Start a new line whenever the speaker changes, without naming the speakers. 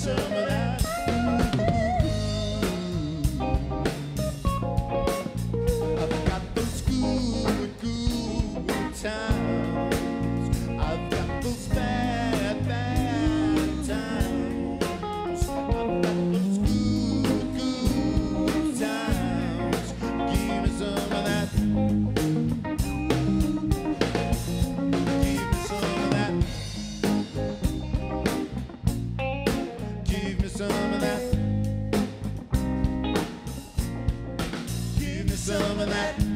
some of that. I've got those good, good times. loving that.